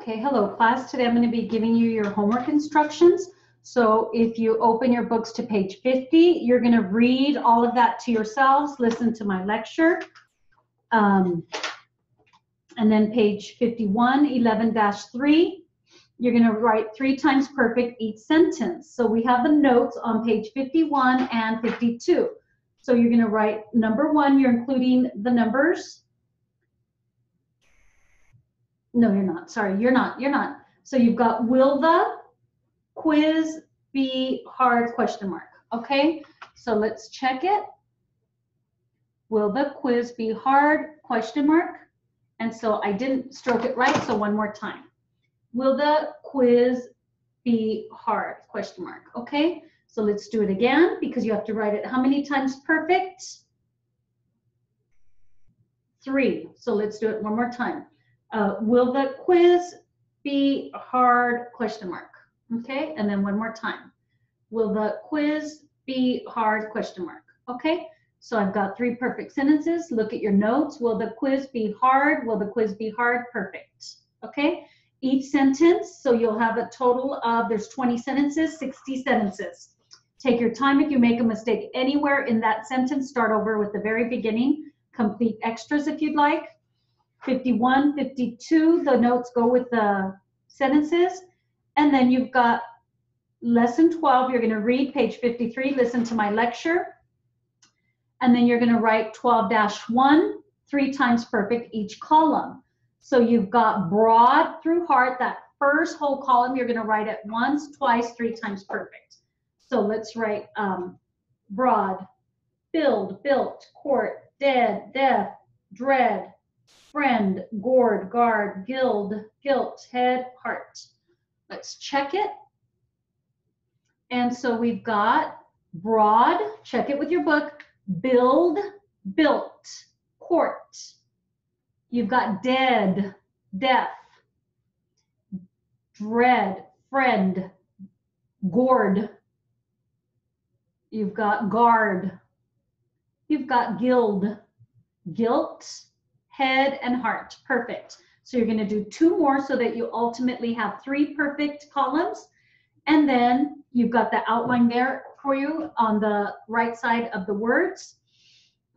Okay, hello class. Today I'm going to be giving you your homework instructions. So if you open your books to page 50, you're going to read all of that to yourselves, listen to my lecture. Um, and then page 51, 11-3, you're going to write three times perfect each sentence. So we have the notes on page 51 and 52. So you're going to write number one, you're including the numbers no, you're not. Sorry, you're not. You're not. So you've got will the quiz be hard question mark. Okay, so let's check it. Will the quiz be hard question mark? And so I didn't stroke it right, so one more time. Will the quiz be hard question mark? Okay, so let's do it again because you have to write it how many times perfect? Three. So let's do it one more time. Uh, will the quiz be hard? Question mark. Okay, and then one more time. Will the quiz be hard? Question mark. Okay, so I've got three perfect sentences. Look at your notes. Will the quiz be hard? Will the quiz be hard? Perfect. Okay, each sentence, so you'll have a total of, there's 20 sentences, 60 sentences. Take your time. If you make a mistake anywhere in that sentence, start over with the very beginning. Complete extras if you'd like 51, 52, the notes go with the sentences. And then you've got lesson 12, you're going to read page 53, listen to my lecture. And then you're going to write 12 1, three times perfect each column. So you've got broad through heart, that first whole column, you're going to write it once, twice, three times perfect. So let's write um, broad, build, built, court, dead, death, dread, friend, gourd, guard, guild, guilt, head, heart. Let's check it. And so we've got broad, check it with your book, build, built, court. You've got dead, death, dread, friend, gourd. You've got guard. You've got guild, guilt, head, and heart. Perfect. So you're going to do two more so that you ultimately have three perfect columns. And then you've got the outline there for you on the right side of the words.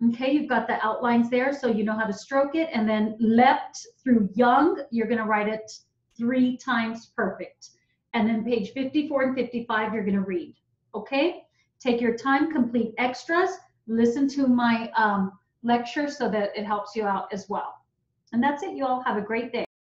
Okay, you've got the outlines there so you know how to stroke it. And then leapt through young, you're going to write it three times perfect. And then page 54 and 55, you're going to read. Okay, take your time, complete extras, listen to my um, lecture so that it helps you out as well. And that's it. You all have a great day.